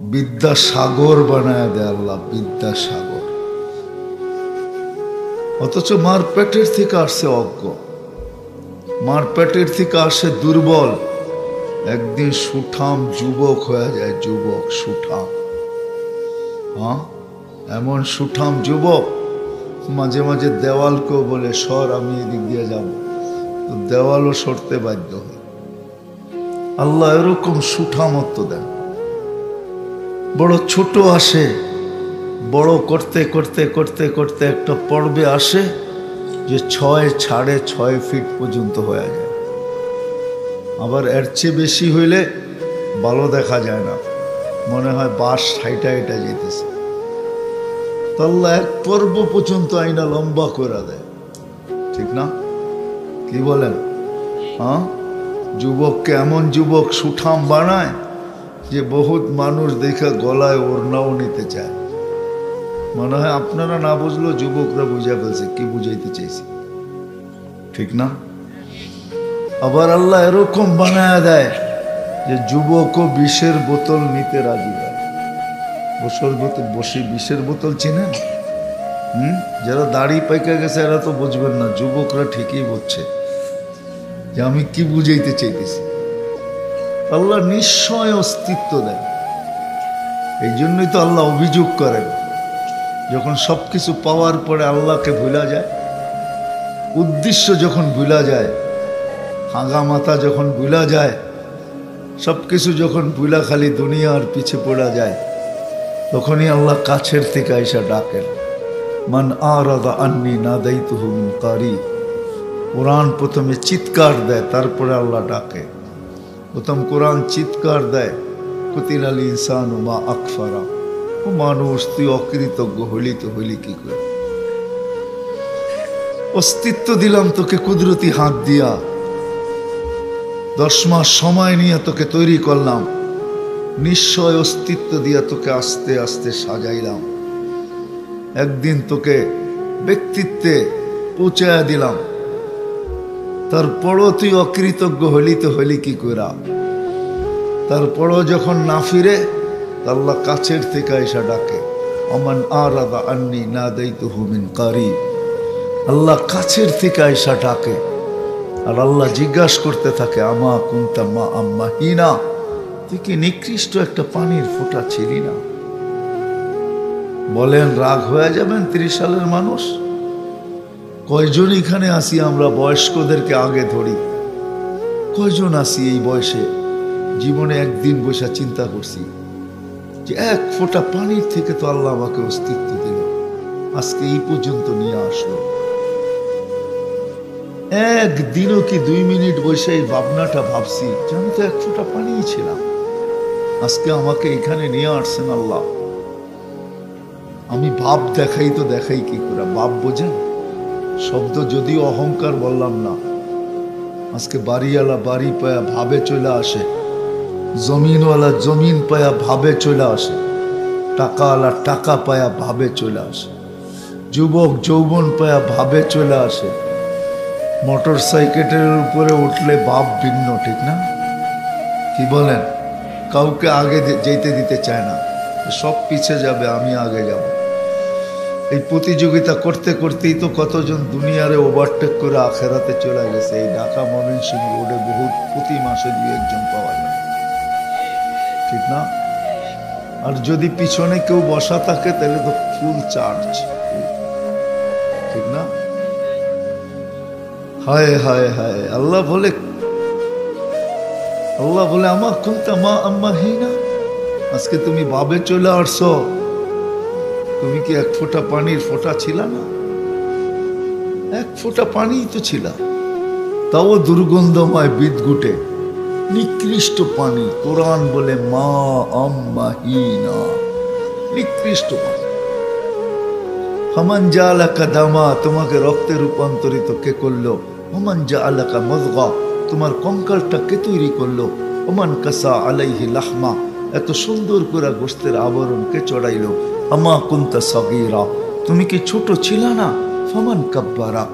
বিদ্যাসাগর বানায় দেয় আল্লাহ, বিদ্যাসাগর। অথচ মার পেটের থেকে আসছে অজ্ঞ। মার পেটের থেকে আসে দুর্বল। একদিন সুঠাম যুবক হয়ে যায়, যুবক সুঠাম। হ্যাঁ? এমন সুঠাম যুবক, মাঝে মাঝে দেওয়ালকেও বলে, সর, আমি এদিক দিয়ে যাব। তো দেওয়ালও সরতে বাধ্য হয় আল্লাহ এরকম সুঠামত্ব দেন। বড় ছোট আসে, বড় করতে করতে করতে করতে একটা পর্বে আসে যে ছয় ছাড়ে ছয় ফিট পর্যন্ত হয়ে যায়। আবার এর চেয়ে বেশি হইলে ভালো দেখা যায় না। মনে হয় বাস হাইটা হাইটা যেতেছে। তাল্লা এক পর্ব পর্যন্ত আইনা লম্বা করে দেয়। ঠিক না? কি বলেন? হ্যাঁ যুবককে এমন যুবক সুঠাম বানায় যে বহুত মানুষ দেখে গলায় ওড়নাও নিতে চায়। মনে হয় আপনারা না বুঝলেও যুবকরা বুঝা ফেলছে, কি বুঝাইতে চাইছি। ঠিক না? আবার আল্লাহ এরকম বানায় দেয় যে যুবকও বিষের বোতল নিতে রাজি হয়। বসর বোতল বসে বিষের বোতল চিনেন? হুম? যারা দাড়ি পাইকা গেছে, এরা তো বুঝবেন না, যুবকরা ঠিকই বুঝছে। যে আমি কি বুঝাইতে চাইতেছি? আল্লাহ নিশ্চয় অস্তিত্ব দেন এই জন্যই তো আল্লাহ অভিযোগ করেন, যখন সব কিছু পাওয়ার পরে আল্লাহকে ভুলা যায়, উদ্দেশ্য যখন ভুলা যায় হাগা মাথা যখন ভুলা যায় সব কিছু যখন ভুলা খালি দুনিয়ার পিছে পড়া যায়, তখনই আল্লাহ কাছের থেকে আইসা ডাকেন, মান আরাদা আন্নি না দায়িত্ব হুম কারি। কোরআন প্রথমে চিৎকার দেয়, তারপরে আল্লাহ ডাকে। প্রথম কোরআন চিৎকার দেয়, কুতিল আলী ইনসান মা আকফারা। ও মানুষ, তুই অকৃতজ্ঞ হইলি তো হইলি কি করে? অস্তিত্ব দিলাম তোকে কুদরতি হাত দিয়া। দশ মাস সময় নিয়ে তোকে তৈরি করলাম। নিশ্চয় অস্তিত্ব দিয়া তোকে আস্তে আস্তে সাজাইলাম। একদিন তোকে ব্যক্তিত্বে পৌঁছায়া দিলাম। তারপরও তুই অকৃতজ্ঞ হলি তো হলি কি করা তারপরও যখন না ফিরে আল্লাহ কাছের থেকে এসা ডাকে, অমান আরাদা আন্নি না দেই তো হুমিন কারি। আল্লাহ কাছের থেকে এসা ডাকে, আর আল্লাহ জিজ্ঞাসা করতে থাকে, আমা কুন্তা মা আম্মা হিনা? তুই কি নিকৃষ্ট একটা পানির ফোঁটা ছিলি না? বলেন, রাগ হয়ে যাবেন ত্রিশ সালের মানুষ? কয়জন এখানে আসি আমরা বয়স্কদেরকে আগে ধরি? কয়জন আসি এই বয়সে? জীবনে একদিন বসে চিন্তা করছি যে এক ফোঁটা পানির থেকে তো আল্লাহ আমাকে অস্তিত্ব দিল। আজকে এই পর্যন্ত নিয়ে আসলো। একদিনও কি দুই মিনিট বসে এই ভাবনাটা ভাবছি? যে আমি তো এক ফোঁটা পানিই ছিলাম। আজকে আমাকে এখানে নিয়ে আসছেন আল্লাহ। আমি ভাব দেখাই তো দেখাই কি করে? ভাব বোঝেন? শব্দ যদিও অহংকার বললাম না। আজকে বাড়িওয়ালা বাড়ি পায়া ভাবে চলে আসে। জমিনওয়ালা জমিন পায়া ভাবে চলে আসে। টাকাওয়ালা টাকা পায়া ভাবে চলে আসে। যুবক যৌবন পায়া ভাবে চলে আসে। মোটর সাইকেলের উপরে উঠলে ভাব ভিন্ন, ঠিক না? কি বলেন? কাউকে আগে যেতে দিতে চায় না। সব পিছে যাবে, আমি আগে যাব। এই প্রতিযোগিতা করতে করতেই তো কতজন দুনিয়ারে ওভারটেক করে আখেরাতে চলে গেছে। এই ঢাকা ময়মনসিংহ রোডে বহু প্রতি মাসে দুই একজন পাওয়া যায়। ঠিক না? আর যদি পিছনে কেউ বসা থাকে, তাহলে তো ফুল চার্জ ঠিক না? হায় হায় হায়, আল্লাহ বলে আল্লাহ বলে, আমার কোনটা মা আম্মা হিনা? আজকে তুমি বাবে চলে আসছো। তুমি কি এক ফোঁটা পানির ফোঁটা ছিল না? এক ফোঁটা পানি তো ছিল। তাও দুর্গন্ধময় বিদগুটে নিকৃষ্ট পানি, কোরআন বলে মা আম্মা হিনা। নিকৃষ্ট পানি। হমান যা আলাকা দামা, তোমাকে রক্তে রূপান্তরিত কে করল? হমান যা আলাকা মজগা, তোমার কঙ্কালটা কে তৈরি করল? ওমান কাসা আলাইহি লাহমা এত সুন্দর করে গোস্তের আবরণ কে চড়াইলো। আমা কুন্তা সগিরা, তুমি কি ছোট ছিল না? ফমান কাব্বারা